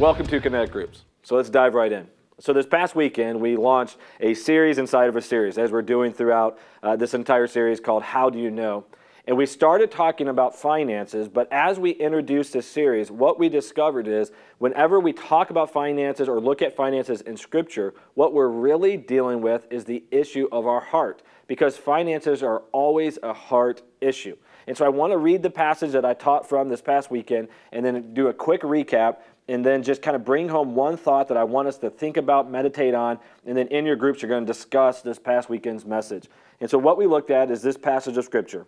Welcome to Connect Groups. So let's dive right in. So this past weekend, we launched a series inside of a series, as we're doing throughout uh, this entire series called How Do You Know? And we started talking about finances, but as we introduced this series, what we discovered is whenever we talk about finances or look at finances in Scripture, what we're really dealing with is the issue of our heart, because finances are always a heart issue. And so I want to read the passage that I taught from this past weekend and then do a quick recap and then just kind of bring home one thought that I want us to think about, meditate on, and then in your groups, you're going to discuss this past weekend's message. And so, what we looked at is this passage of Scripture.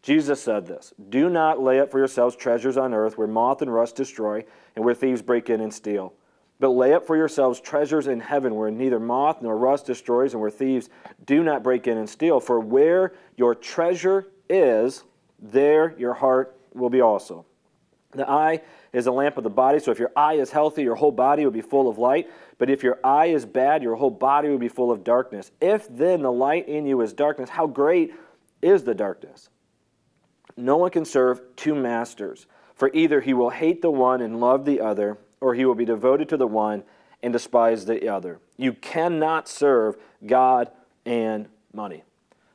Jesus said this Do not lay up for yourselves treasures on earth where moth and rust destroy and where thieves break in and steal. But lay up for yourselves treasures in heaven where neither moth nor rust destroys and where thieves do not break in and steal. For where your treasure is, there your heart will be also. The eye is a lamp of the body, so if your eye is healthy, your whole body will be full of light. But if your eye is bad, your whole body will be full of darkness. If then the light in you is darkness, how great is the darkness? No one can serve two masters, for either he will hate the one and love the other, or he will be devoted to the one and despise the other. You cannot serve God and money.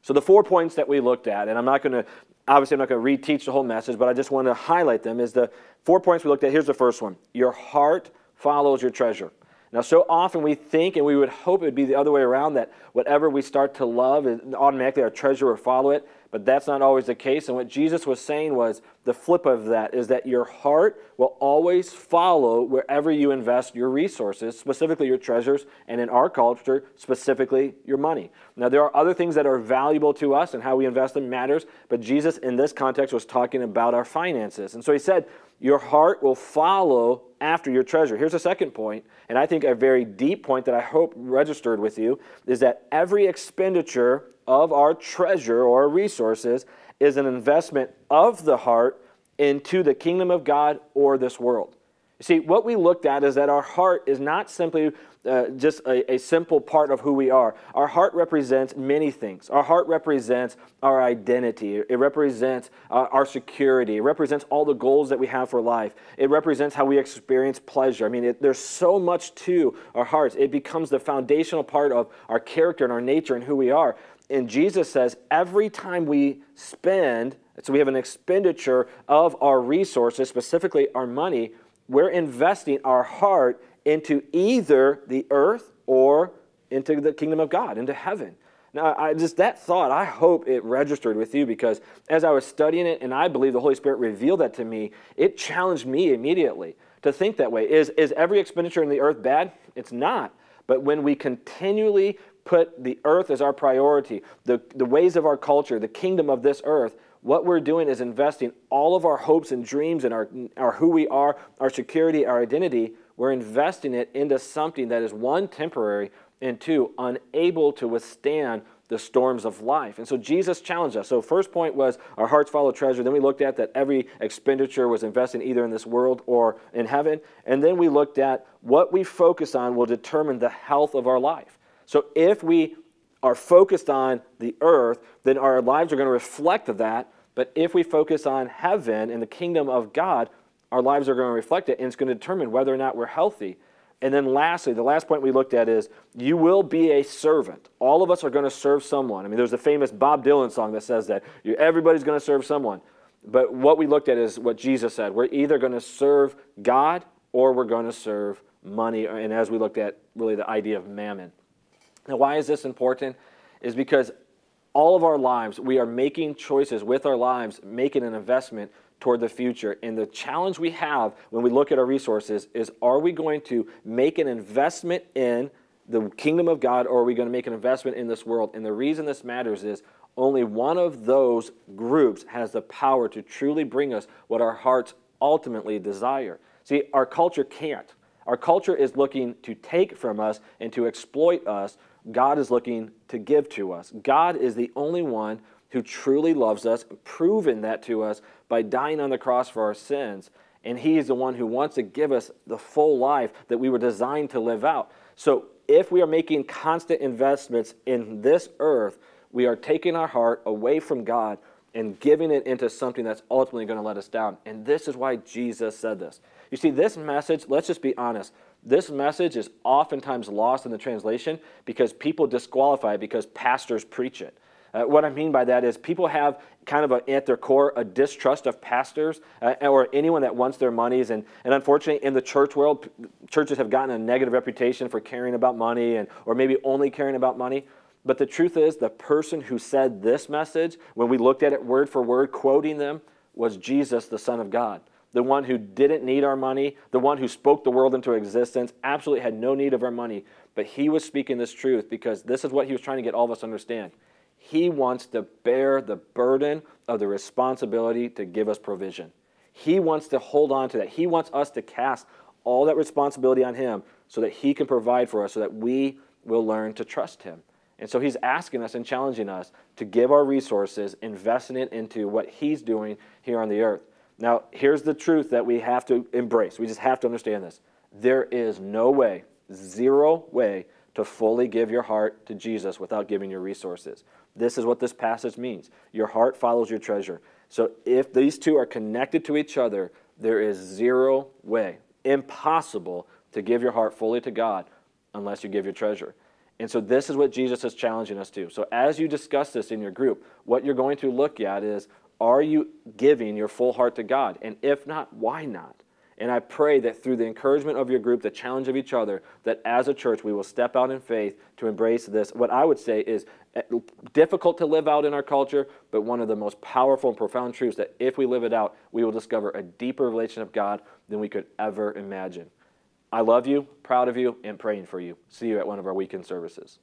So, the four points that we looked at, and I'm not going to obviously I'm not going to reteach the whole message, but I just want to highlight them. Is the four points we looked at. Here's the first one: your heart follows your treasure. Now, so often we think, and we would hope it would be the other way around, that whatever we start to love, automatically our treasure will follow it. But that's not always the case. And what Jesus was saying was the flip of that is that your heart will always follow wherever you invest your resources, specifically your treasures, and in our culture, specifically your money. Now, there are other things that are valuable to us, and how we invest them matters. But Jesus, in this context, was talking about our finances. And so he said, Your heart will follow after your treasure. Here's a second point, and I think a very deep point that I hope registered with you is that every expenditure of our treasure or resources is an investment of the heart into the kingdom of God or this world. You see, what we looked at is that our heart is not simply uh, just a, a, simple part of who we are. Our heart represents many things. Our heart represents our identity. It represents uh, our security. It represents all the goals that we have for life. It represents how we experience pleasure. I mean, it, there's so much to our hearts. It becomes the foundational part of our character and our nature and who we are. And Jesus says every time we spend, so we have an expenditure of our resources, specifically our money, we're investing our heart into either the earth or into the kingdom of God, into heaven. Now, I just that thought, I hope it registered with you because as I was studying it, and I believe the Holy Spirit revealed that to me, it challenged me immediately to think that way. Is, is every expenditure in the earth bad? It's not. But when we continually put the earth as our priority, the, the ways of our culture, the kingdom of this earth, what we're doing is investing all of our hopes and dreams and our, our who we are, our security, our identity, we're investing it into something that is one, temporary, and two, unable to withstand the storms of life. And so Jesus challenged us. So, first point was our hearts follow treasure. Then we looked at that every expenditure was invested either in this world or in heaven. And then we looked at what we focus on will determine the health of our life. So if we are focused on the earth, then our lives are going to reflect that. But if we focus on heaven and the kingdom of God, our lives are going to reflect it, and it's going to determine whether or not we're healthy. And then lastly, the last point we looked at is you will be a servant. All of us are going to serve someone. I mean, there's a famous Bob Dylan song that says that. Everybody's going to serve someone. But what we looked at is what Jesus said. We're either going to serve God or we're going to serve money. And as we looked at really the idea of mammon. Now, why is this important? Is because all of our lives, we are making choices with our lives, making an investment toward the future. And the challenge we have when we look at our resources is are we going to make an investment in the kingdom of God or are we going to make an investment in this world? And the reason this matters is only one of those groups has the power to truly bring us what our hearts ultimately desire. See, our culture can't. Our culture is looking to take from us and to exploit us God is looking to give to us. God is the only one who truly loves us, proven that to us by dying on the cross for our sins. And He is the one who wants to give us the full life that we were designed to live out. So if we are making constant investments in this earth, we are taking our heart away from God and giving it into something that's ultimately going to let us down. And this is why Jesus said this. You see, this message, let's just be honest, this message is oftentimes lost in the translation because people disqualify it because pastors preach it. Uh, what I mean by that is people have kind of a, at their core a distrust of pastors uh, or anyone that wants their monies. And, and unfortunately, in the church world, churches have gotten a negative reputation for caring about money and, or maybe only caring about money. But the truth is, the person who said this message, when we looked at it word for word, quoting them, was Jesus, the Son of God. The one who didn't need our money, the one who spoke the world into existence, absolutely had no need of our money. But he was speaking this truth because this is what he was trying to get all of us to understand. He wants to bear the burden of the responsibility to give us provision. He wants to hold on to that. He wants us to cast all that responsibility on Him so that He can provide for us, so that we will learn to trust Him. And so He's asking us and challenging us to give our resources, investing it into what He's doing here on the earth. Now, here's the truth that we have to embrace. We just have to understand this. There is no way, zero way, to fully give your heart to Jesus without giving your resources. This is what this passage means. Your heart follows your treasure. So if these two are connected to each other, there is zero way, impossible to give your heart fully to God unless you give your treasure. And so this is what Jesus is challenging us to. So as you discuss this in your group, what you're going to look at is are you giving your full heart to God? And if not, why not? And I pray that through the encouragement of your group, the challenge of each other, that as a church we will step out in faith to embrace this. What I would say is eh, difficult to live out in our culture, but one of the most powerful and profound truths that if we live it out, we will discover a deeper relation of God than we could ever imagine. I love you, proud of you, and praying for you. See you at one of our weekend services.